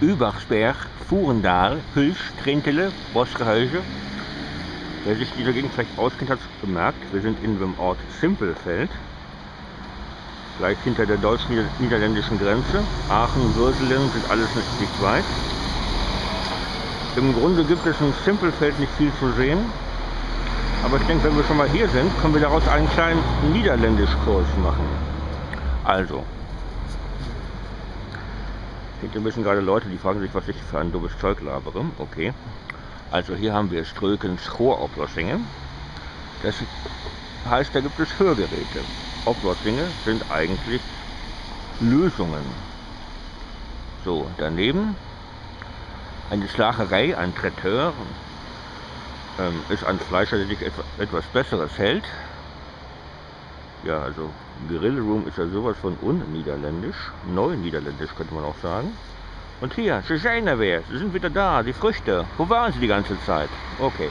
Übachsberg, Fuhrendal, Hülsch, Trentele, Bosgehäuse. Wer sich dieser Gegend vielleicht auskennt, hat es bemerkt. Wir sind in dem Ort Simpelfeld, gleich hinter der deutsch-niederländischen Grenze. Aachen, Würselen sind alles nicht, nicht weit. Im Grunde gibt es in Simpelfeld nicht viel zu sehen. Aber ich denke, wenn wir schon mal hier sind, können wir daraus einen kleinen Niederländischkurs machen. Also, hinter mir sind gerade Leute, die fragen sich, was ich für ein dummes Zeug labere. Okay. Also hier haben wir Strökens Choroblossinge. Das heißt, da gibt es Hörgeräte. Oblossinge sind eigentlich Lösungen. So, daneben eine Schlagerei, ein Traiteur, ähm, ist ein Fleischer, der sich etwas Besseres hält. Ja, also Grillroom ist ja sowas von unniederländisch, neu-niederländisch könnte man auch sagen. Und hier, sie sie sind wieder da, die Früchte. Wo waren sie die ganze Zeit? Okay.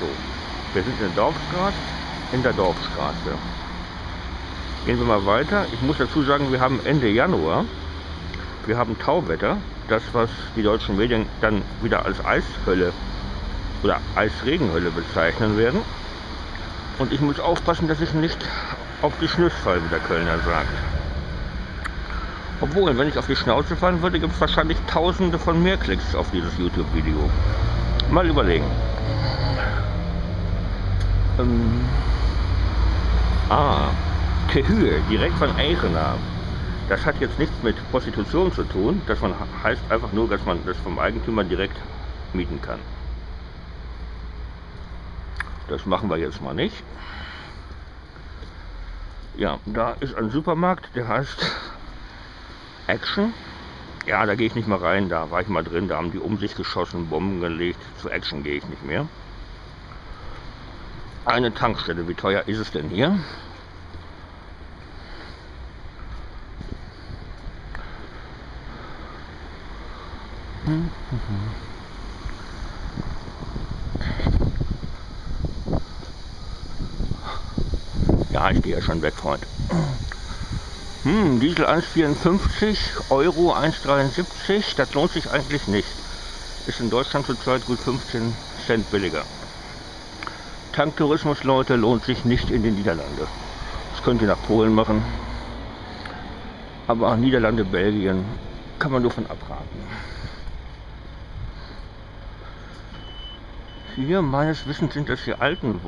So, wir sind in der Dorfstraße, in der Dorfstraße. Gehen wir mal weiter. Ich muss dazu sagen, wir haben Ende Januar. Wir haben Tauwetter. Das, was die deutschen Medien dann wieder als Eishölle oder Eisregenhölle bezeichnen werden. Und ich muss aufpassen, dass ich nicht auf die Schnüsse falle, wie der Kölner sagt. Obwohl, wenn ich auf die Schnauze fallen würde, gibt es wahrscheinlich tausende von mehr Klicks auf dieses YouTube-Video. Mal überlegen. Ähm, ah, Tehür, direkt von Eichener. Das hat jetzt nichts mit Prostitution zu tun. Das man heißt einfach nur, dass man das vom Eigentümer direkt mieten kann. Das machen wir jetzt mal nicht. Ja, da ist ein Supermarkt, der heißt Action. Ja, da gehe ich nicht mal rein, da war ich mal drin, da haben die um sich geschossen, Bomben gelegt. Zu Action gehe ich nicht mehr. Eine Tankstelle, wie teuer ist es denn hier? Ja, ich gehe ja schon weg, Freund. Hm, Diesel 1,54, Euro 1,73, das lohnt sich eigentlich nicht. Ist in Deutschland zurzeit gut 15 Cent billiger. Tanktourismus, Leute, lohnt sich nicht in den Niederlande. Das könnt ihr nach Polen machen. Aber Niederlande, Belgien kann man nur von abraten. Hier, meines Wissens sind das hier alten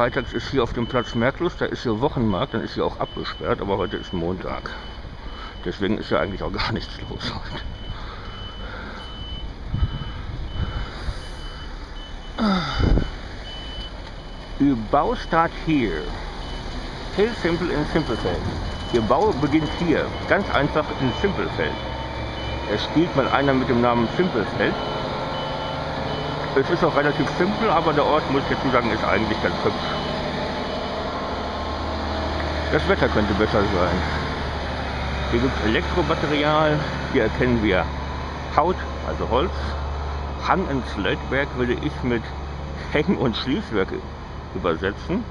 Freitags ist hier auf dem Platz Merklus, da ist hier Wochenmarkt, dann ist hier auch abgesperrt, aber heute ist Montag. Deswegen ist ja eigentlich auch gar nichts los heute. Ihr Bau start hier. Hill Simple in Simplefeld. Ihr Bau beginnt hier, ganz einfach in Simplefeld. Es spielt mal einer mit dem Namen Simplefeld. Es ist auch relativ simpel, aber der Ort, muss ich dazu sagen, ist eigentlich ganz hübsch. Das Wetter könnte besser sein. Hier gibt es Elektromaterial, hier erkennen wir Haut, also Holz. Hang- und Slatewerk würde ich mit Häng- und Schließwerk übersetzen.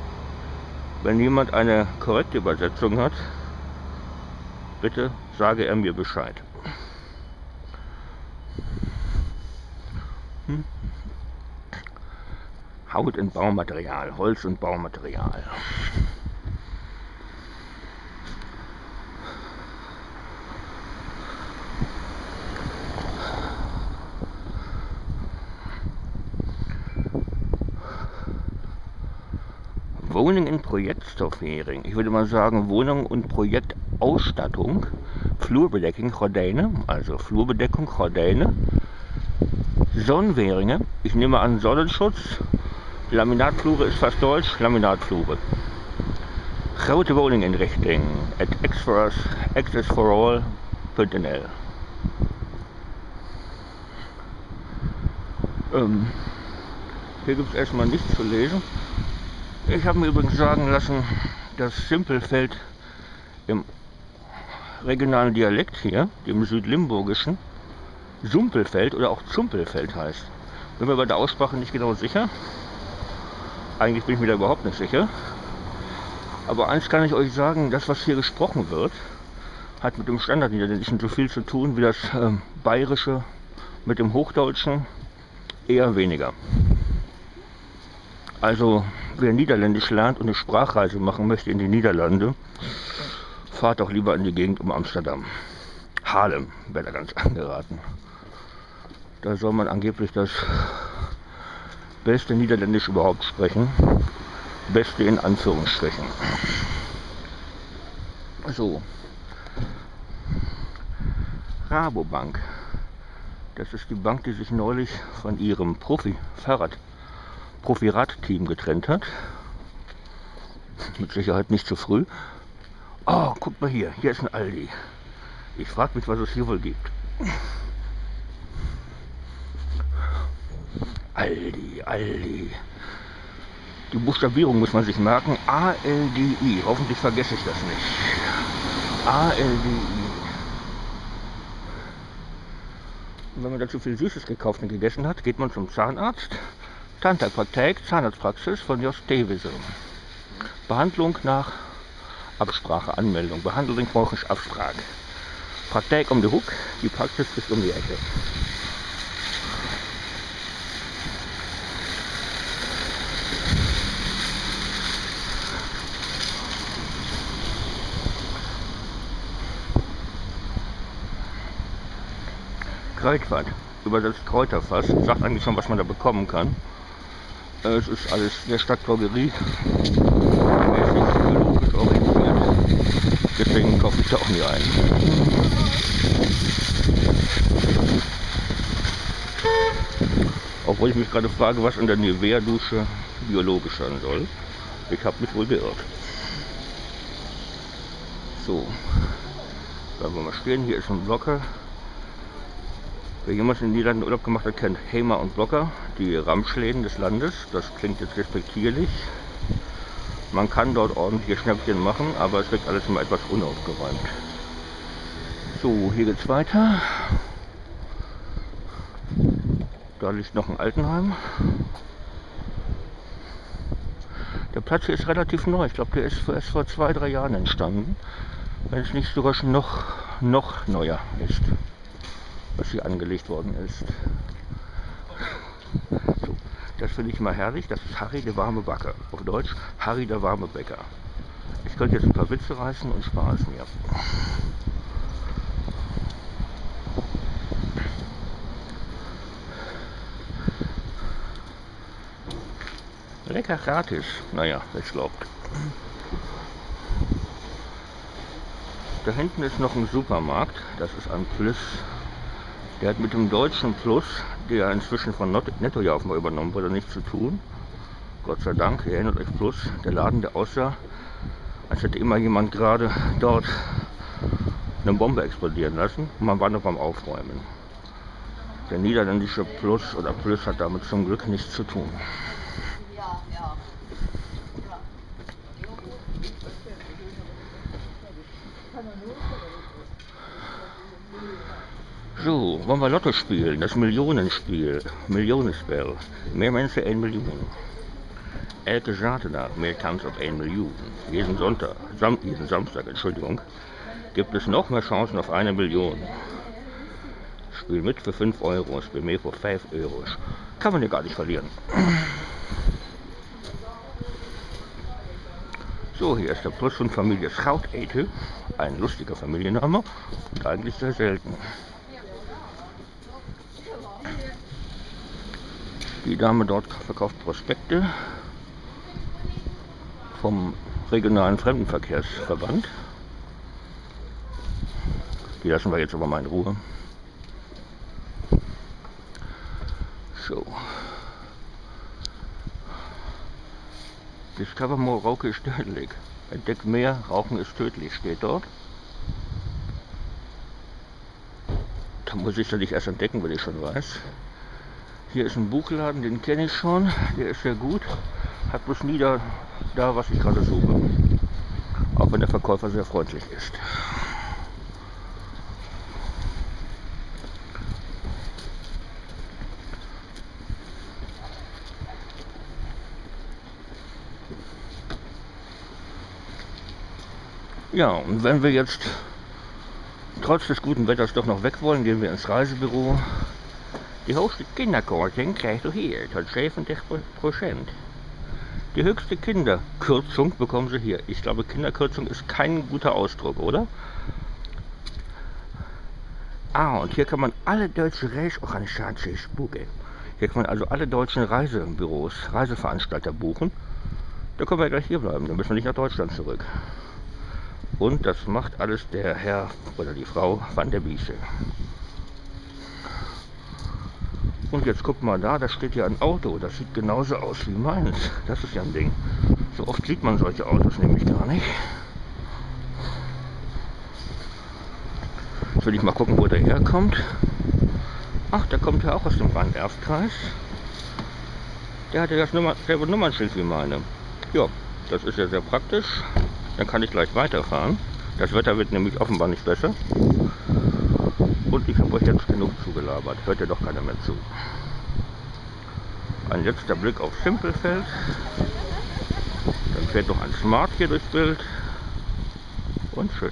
Wenn jemand eine korrekte Übersetzung hat, bitte sage er mir Bescheid. Hm? Haut und Baumaterial, Holz und Baumaterial. Wohnung in Projektstoffering. Ich würde mal sagen Wohnung und Projektausstattung. Flurbedeckung, Gordijnen, also Flurbedeckung, Gordijnen. Sonnenwehringe. Ich nehme an Sonnenschutz. Laminatflure ist fast deutsch, Laminatflure. Grote Woninginrichting. At X Access for All.nl ähm, Hier gibt es erstmal nichts zu lesen. Ich habe mir übrigens sagen lassen, dass Simpelfeld im regionalen Dialekt hier, dem südlimburgischen, Sumpelfeld oder auch Zumpelfeld heißt. Bin mir bei der Aussprache nicht genau sicher. Eigentlich bin ich mir da überhaupt nicht sicher. Aber eins kann ich euch sagen, das, was hier gesprochen wird, hat mit dem Standardniederländischen so viel zu tun wie das äh, Bayerische mit dem Hochdeutschen eher weniger. Also wer Niederländisch lernt und eine Sprachreise machen möchte in die Niederlande, fahrt doch lieber in die Gegend um Amsterdam. Haarlem wäre da ganz angeraten. Da soll man angeblich das beste Niederländisch überhaupt sprechen. Beste in Anführungsstrichen. So. Rabobank. Das ist die Bank, die sich neulich von ihrem Profi-Fahrrad, Profi-Rad-Team getrennt hat. Mit Sicherheit nicht zu früh. Oh, guck mal hier, hier ist ein Aldi. Ich frage mich, was es hier wohl gibt. Aldi, Aldi. Die Buchstabierung muss man sich merken. A-L-D-I. Hoffentlich vergesse ich das nicht. A-L-D-I. Und wenn man dazu viel Süßes gekauft und gegessen hat, geht man zum Zahnarzt. Tantagpraktijk, Zahnarztpraxis von Jos Thewiese. Behandlung nach Absprache, Anmeldung. Behandeling volgens afspraak. Praktijk um de hoek, die Praxis ist um die Ecke. Kräutwart, übersetzt Kräuterfass, sagt eigentlich schon, was man da bekommen kann. Äh, es ist alles der Stadtdrogerie mäßig biologisch orientiert. Deswegen kaufe ich da auch nie ein. Obwohl ich mich gerade frage, was in der Nivea-Dusche biologisch sein soll. Ich habe mich wohl geirrt. So, bleiben wir mal stehen. Hier ist ein Blocker. Wer jemals in den Niederlanden Urlaub gemacht hat, kennt Hemer und Blocker, die Ramschläden des Landes. Das klingt jetzt respektierlich. Man kann dort ordentliche Schnäppchen machen, aber es wirkt alles immer etwas unaufgeräumt. So, hier geht's weiter. Da liegt noch ein Altenheim. Der Platz hier ist relativ neu. Ich glaube, der ist erst vor zwei, drei Jahren entstanden. Wenn es nicht sogar schon noch, noch neuer ist was hier angelegt worden ist. So, das finde ich mal herrlich. Das ist Harry der warme Backer. Auf Deutsch Harry der warme Bäcker. Ich könnte jetzt ein paar Witze reißen und spare es mir. Lecker gratis. Naja, wer glaubt. Da hinten ist noch ein Supermarkt. Das ist ein Plus der hat mit dem deutschen Plus, der inzwischen von Netto ja offenbar übernommen wurde, nichts zu tun. Gott sei Dank, ihr erinnert euch Plus, der Laden, der aussah, als hätte immer jemand gerade dort eine Bombe explodieren lassen und man war noch beim Aufräumen. Der niederländische Plus oder Plus hat damit zum Glück nichts zu tun. So, wollen wir Lotto spielen? Das Millionenspiel. Millionenspel. Mehr Menschen, 1 Million. Elke Zaterdag mehr Tanz auf 1 Million. Jeden Sonntag, Sam jeden Samstag, Entschuldigung, gibt es noch mehr Chancen auf eine Million. Spiel mit für 5 Euro, Spiel mehr für 5 Euro. Kann man ja gar nicht verlieren. So, hier ist der Plus von Familie Schoutete. Ein lustiger Familienname und eigentlich sehr selten. Die Dame dort verkauft Prospekte vom regionalen Fremdenverkehrsverband. Die lassen wir jetzt aber mal in Ruhe. So. Discover more Rauke ist tödlich. Entdeckt mehr, Rauchen ist tödlich, steht dort. Da muss ich das nicht erst entdecken, wenn ich schon weiß. Hier ist ein Buchladen, den kenne ich schon, der ist sehr gut, hat bloß nie da, da, was ich gerade suche. Auch wenn der Verkäufer sehr freundlich ist. Ja, und wenn wir jetzt trotz des guten Wetters doch noch weg wollen, gehen wir ins Reisebüro. Die höchste Kinderkorting krijgt u hier, tot 70 Prozent. Die höchste Kinderkürzung bekommen Sie hier. Ich glaube, Kinderkürzung ist kein guter Ausdruck, oder? Ah, und hier kann man alle deutsche Reiseorganisaties buchen. Hier kann man also alle deutschen Reisebüros, Reiseveranstalter buchen. Da können wir gleich hier bleiben, dann müssen wir nicht nach Deutschland zurück. Und das macht alles der Herr oder die Frau van der Biese. Und jetzt guck mal da, da steht ja ein Auto. Das sieht genauso aus wie meins. Das ist ja ein Ding. So oft sieht man solche Autos nämlich gar nicht. Jetzt will ich mal gucken, wo der herkommt. Ach, der kommt ja auch aus dem Rhein-Erft-Kreis. Der hatte das Nummer, selbe Nummernschild wie meine. Ja, das ist ja sehr praktisch. Dann kann ich gleich weiterfahren. Das Wetter wird nämlich offenbar nicht besser. Und ich habe euch jetzt genug zugelabert. Hört ihr doch keiner mehr zu. Ein letzter Blick auf Simpelfeld. Dann fährt noch ein Smart hier durchs Bild. Und tschüss.